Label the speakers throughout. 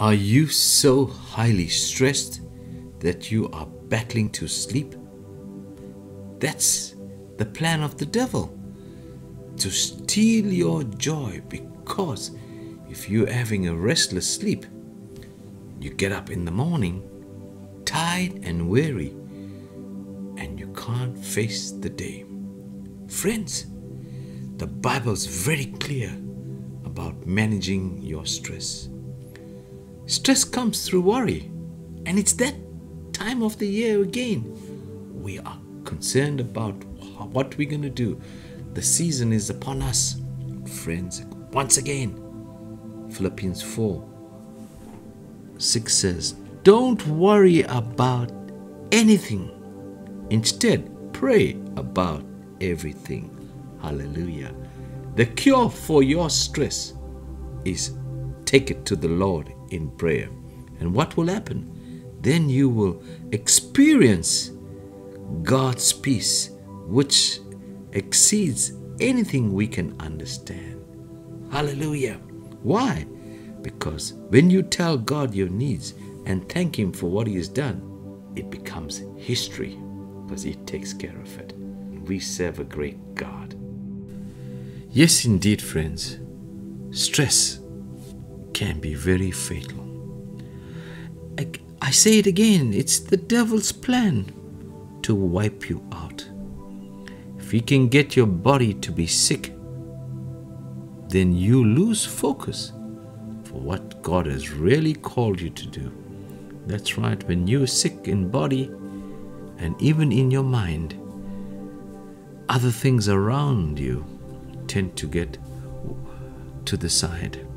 Speaker 1: Are you so highly stressed that you are battling to sleep? That's the plan of the devil to steal your joy because if you're having a restless sleep, you get up in the morning tired and weary and you can't face the day. Friends, the Bible's very clear about managing your stress. Stress comes through worry, and it's that time of the year again. We are concerned about what we're going to do. The season is upon us. Friends, once again, Philippians 4 6 says, Don't worry about anything. Instead, pray about everything. Hallelujah. The cure for your stress is take it to the Lord in prayer. And what will happen? Then you will experience God's peace, which exceeds anything we can understand. Hallelujah. Why? Because when you tell God your needs and thank Him for what He has done, it becomes history because He takes care of it. We serve a great God. Yes, indeed, friends, stress can be very fatal. I, I say it again it's the devil's plan to wipe you out. If he can get your body to be sick, then you lose focus for what God has really called you to do. That's right, when you're sick in body and even in your mind, other things around you tend to get to the side.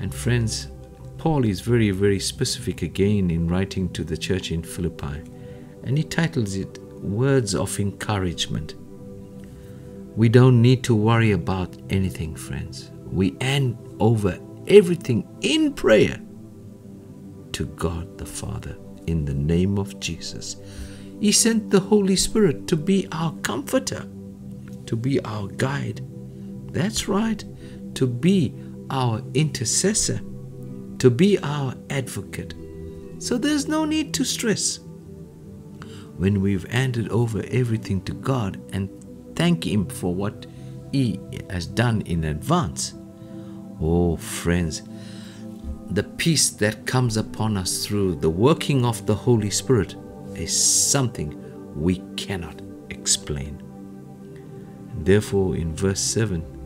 Speaker 1: And friends, Paul is very, very specific again in writing to the church in Philippi, and he titles it Words of Encouragement. We don't need to worry about anything, friends. We hand over everything in prayer to God the Father in the name of Jesus. He sent the Holy Spirit to be our comforter, to be our guide. That's right, to be our intercessor, to be our advocate. So there's no need to stress. When we've handed over everything to God and thank Him for what He has done in advance, oh, friends, the peace that comes upon us through the working of the Holy Spirit is something we cannot explain. Therefore, in verse 7,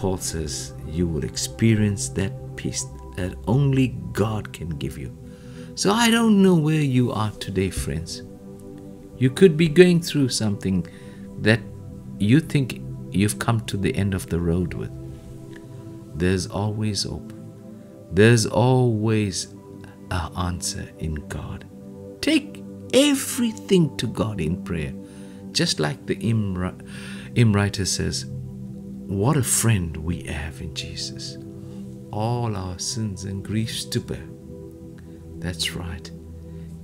Speaker 1: Paul says, You will experience that peace that only God can give you. So I don't know where you are today, friends. You could be going through something that you think you've come to the end of the road with. There's always hope. There's always an answer in God. Take everything to God in prayer. Just like the hymn, hymn writer says, What a friend we have in Jesus. All our sins and griefs to bear. That's right.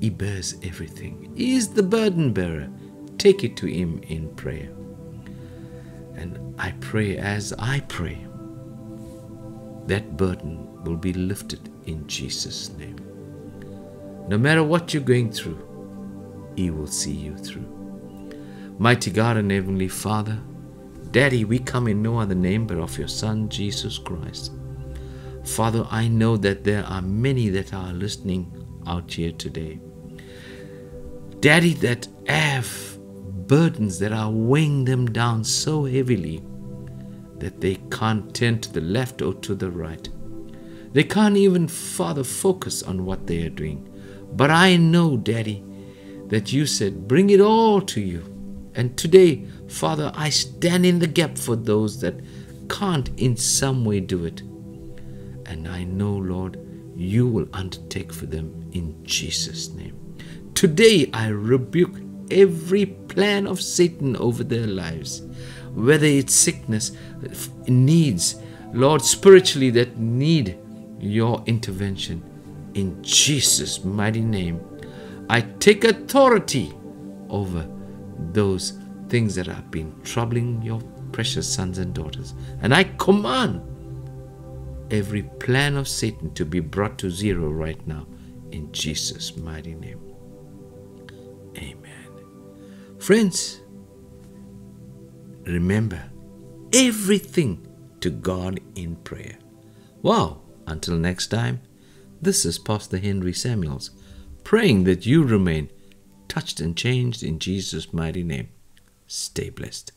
Speaker 1: He bears everything. He is the burden bearer. Take it to Him in prayer. And I pray as I pray, that burden will be lifted in Jesus' name. No matter what you're going through, He will see you through. Mighty God and Heavenly Father, Daddy, we come in no other name but of your Son, Jesus Christ. Father, I know that there are many that are listening out here today. Daddy, that have burdens that are weighing them down so heavily that they can't turn to the left or to the right. They can't even, Father, focus on what they are doing. But I know, Daddy, that you said, bring it all to you. And today, Father, I stand in the gap for those that can't in some way do it. And I know, Lord, you will undertake for them in Jesus' name. Today, I rebuke every plan of Satan over their lives, whether it's sickness, needs, Lord, spiritually that need your intervention. In Jesus' mighty name, I take authority over those things that have been troubling your precious sons and daughters. And I command every plan of Satan to be brought to zero right now in Jesus' mighty name. Amen. Friends, remember everything to God in prayer. Wow! Until next time, this is Pastor Henry Samuels, praying that you remain touched and changed in Jesus' mighty name. Stay blessed.